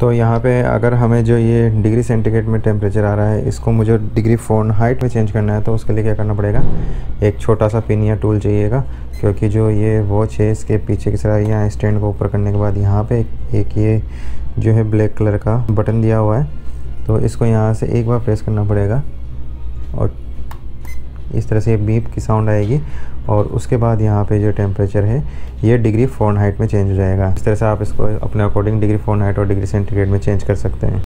तो यहाँ पे अगर हमें जो ये डिग्री सेंटीग्रेड में टेम्परेचर आ रहा है इसको मुझे डिग्री फ़ोन हाइट में चेंज करना है तो उसके लिए क्या करना पड़ेगा? एक छोटा सा पिन या टूल चाहिएगा क्योंकि जो ये वॉच है इसके पीछे की तरह यहाँ स्टैंड को ऊपर करने के बाद यहाँ पे एक, एक ये जो है ब्लैक कलर का बटन दिया हुआ है तो इसको यहाँ से एक बार प्रेस करना पड़ेगा। और इस तरह से बीप की साउंड आएगी और उसके बाद यहाँ पे जो टेम्परेचर है, ये डिग्री फ़ोन हाइट में चेंज हो जाएगा। इस तरह से आप इसको अपने अकॉर्डिंग डिग्री फ़ोन हाइट और डिग्री सेंटीग्रेड में चेंज कर सकते हैं।